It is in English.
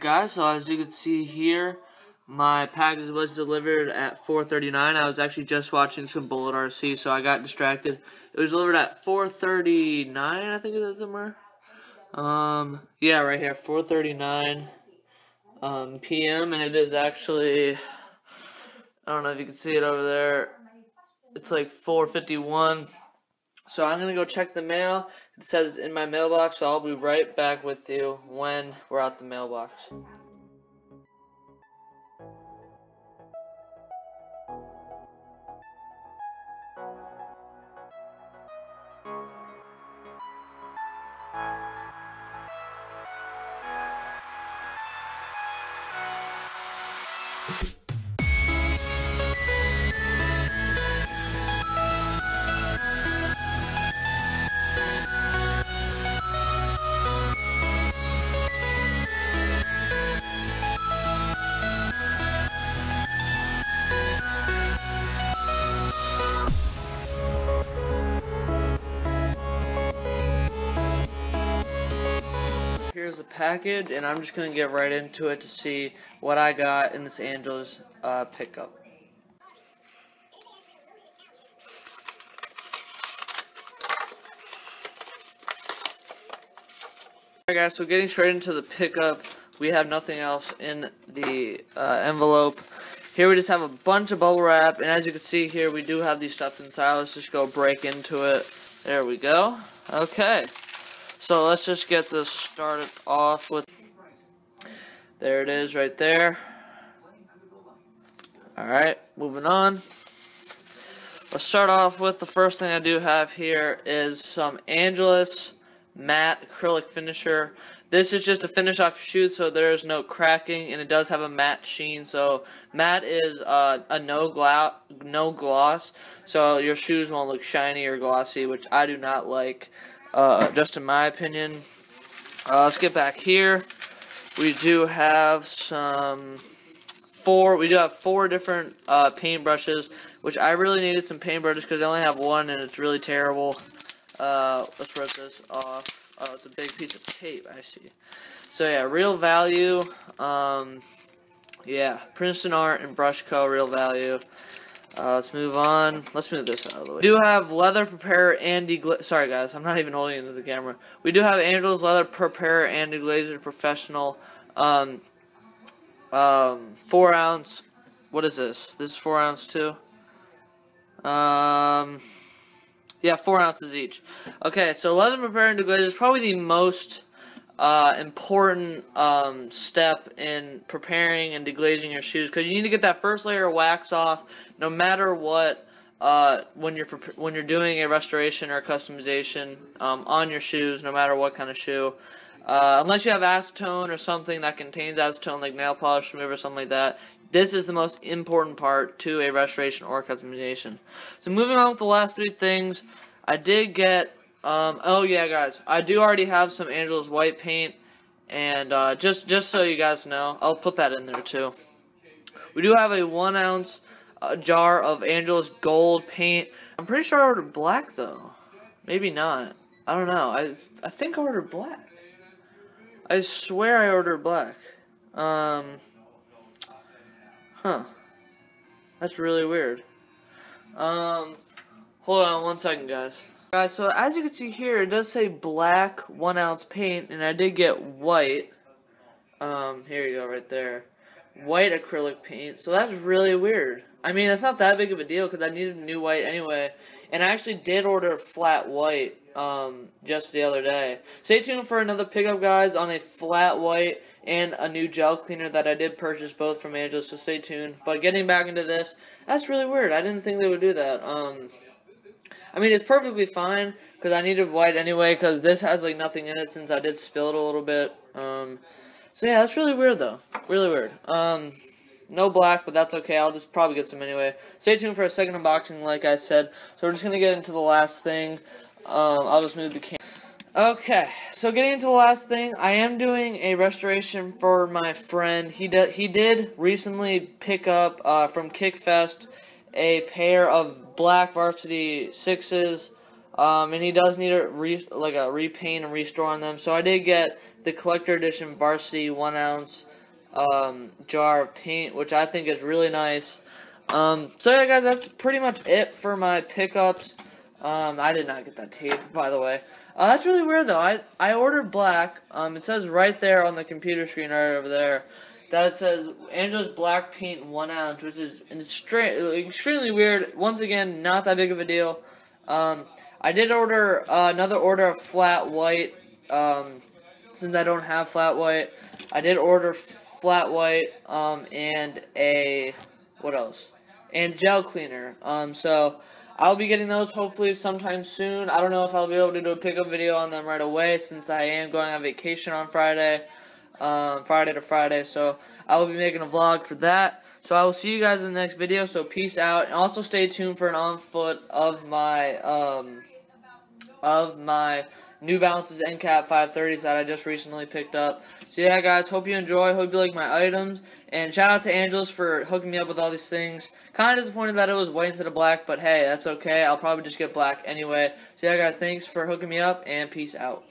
Guys, so as you can see here, my package was delivered at 4.39. I was actually just watching some Bullet RC, so I got distracted. It was delivered at 4.39, I think it is somewhere. Um, yeah, right here, 4.39 um, p.m., and it is actually, I don't know if you can see it over there, it's like 4.51. So I'm to go check the mail. It says in my mailbox, so I'll be right back with you when we're at the mailbox. Here's the package, and I'm just gonna get right into it to see what I got in this Angelus uh, pickup. Alright guys, so getting straight into the pickup, we have nothing else in the uh, envelope. Here we just have a bunch of bubble wrap, and as you can see here, we do have these stuff inside. Let's just go break into it. There we go. Okay. So let's just get this started off with, there it is right there. Alright, moving on. Let's start off with the first thing I do have here is some Angelus matte acrylic finisher. This is just to finish off your shoes so there is no cracking and it does have a matte sheen. So matte is uh, a no, gla no gloss so your shoes won't look shiny or glossy which I do not like uh, just in my opinion. Uh, let's get back here. We do have some four. We do have four different uh, paint brushes, which I really needed some paint brushes because I only have one and it's really terrible. Uh, let's rip this off. Oh, it's a big piece of tape. I see. So yeah, real value. Um, yeah, Princeton Art and Brush Co. Real value. Uh, let's move on. Let's move this out of the way. We do have leather preparer Andy. Sorry, guys, I'm not even holding into the camera. We do have Angelus leather preparer and Deglazer Professional. Um, um, four ounce. What is this? This is four ounce too. Um, yeah, four ounces each. Okay, so leather preparer and Deglazer is probably the most uh, important um, step in preparing and deglazing your shoes because you need to get that first layer of wax off no matter what uh, when you're when you're doing a restoration or customization um, on your shoes no matter what kind of shoe. Uh, unless you have acetone or something that contains acetone like nail polish remover or something like that this is the most important part to a restoration or customization. So moving on with the last three things I did get um, oh yeah, guys, I do already have some Angelus white paint, and uh, just just so you guys know, I'll put that in there too. We do have a one ounce uh, jar of Angelus gold paint. I'm pretty sure I ordered black though. Maybe not. I don't know. I I think I ordered black. I swear I ordered black. Um. Huh. That's really weird. Um. Hold on one second, guys. Guys, so as you can see here, it does say black one ounce paint, and I did get white. Um, here you go, right there. White acrylic paint, so that's really weird. I mean, it's not that big of a deal because I needed new white anyway. And I actually did order flat white um, just the other day. Stay tuned for another pickup, guys, on a flat white and a new gel cleaner that I did purchase both from Angelus, so stay tuned. But getting back into this, that's really weird. I didn't think they would do that. Um, I mean, it's perfectly fine because I needed white anyway because this has like nothing in it since I did spill it a little bit. Um, so yeah, that's really weird though. Really weird. Um, no black, but that's okay. I'll just probably get some anyway. Stay tuned for a second unboxing, like I said. So we're just gonna get into the last thing. Um, I'll just move the camera. Okay, so getting into the last thing, I am doing a restoration for my friend. He did he did recently pick up uh, from Kickfest a pair of black varsity sixes. Um, and he does need a re, like a repaint and restore on them. So I did get the collector edition varsity one ounce um, jar of paint, which I think is really nice. Um, so yeah, guys, that's pretty much it for my pickups. Um, I did not get that tape, by the way. Uh, that's really weird, though. I I ordered black. Um, it says right there on the computer screen right over there that says Angelus Black Paint one ounce, which is extremely weird. Once again, not that big of a deal. Um, I did order uh, another order of flat white. Um, since I don't have flat white, I did order flat white um, and a what else? And gel cleaner. Um, so I'll be getting those hopefully sometime soon. I don't know if I'll be able to do a pickup video on them right away since I am going on vacation on Friday, um, Friday to Friday. So I will be making a vlog for that. So I will see you guys in the next video. So peace out, and also stay tuned for an on foot of my um, of my New Balances NCAP 530s that I just recently picked up. So yeah, guys, hope you enjoy. Hope you like my items. And shout out to Angelus for hooking me up with all these things. Kind of disappointed that it was white instead of black, but hey, that's okay. I'll probably just get black anyway. So yeah, guys, thanks for hooking me up, and peace out.